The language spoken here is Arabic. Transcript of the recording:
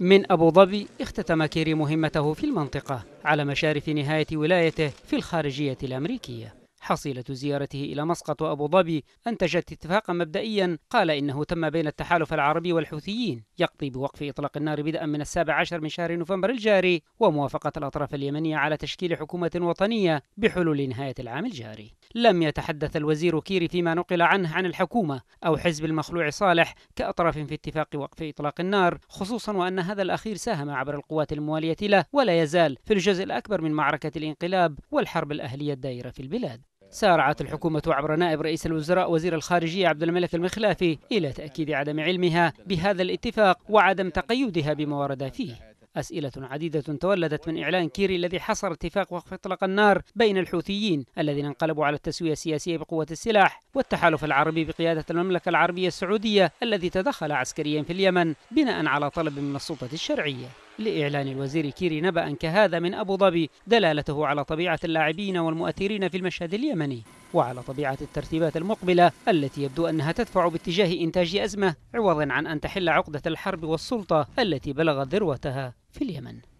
من أبو ظبي اختتم كيري مهمته في المنطقة على مشارف نهاية ولايته في الخارجية الأمريكية. حصيلة زيارته إلى مسقط وأبو ظبي أنتجت اتفاقا مبدئيا قال إنه تم بين التحالف العربي والحوثيين. يقضي بوقف إطلاق النار بدءا من السابع عشر من شهر نوفمبر الجاري وموافقة الأطراف اليمنية على تشكيل حكومة وطنية بحلول نهاية العام الجاري. لم يتحدث الوزير كيري فيما نقل عنه عن الحكومة أو حزب المخلوع صالح كأطراف في اتفاق وقف إطلاق النار خصوصا وأن هذا الأخير ساهم عبر القوات الموالية له ولا يزال في الجزء الأكبر من معركة الانقلاب والحرب الأهلية الدائرة في البلاد. سارعت الحكومة عبر نائب رئيس الوزراء وزير الخارجية عبد الملك المخلافي إلى تأكيد عدم علمها بهذا الاتفاق وعدم تقيدها بما ورد فيه. أسئلة عديدة تولدت من إعلان كيري الذي حصر اتفاق وقف إطلاق النار بين الحوثيين الذين انقلبوا على التسوية السياسية بقوة السلاح والتحالف العربي بقيادة المملكة العربية السعودية الذي تدخل عسكريا في اليمن بناء على طلب من السلطة الشرعية. لإعلان الوزير كيري نبأ كهذا من أبو ظبي دلالته على طبيعة اللاعبين والمؤثرين في المشهد اليمني. وعلى طبيعة الترتيبات المقبلة التي يبدو أنها تدفع باتجاه إنتاج أزمة عوضا عن أن تحل عقدة الحرب والسلطة التي بلغت ذروتها في اليمن.